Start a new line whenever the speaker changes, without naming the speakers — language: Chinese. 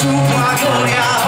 出发走呀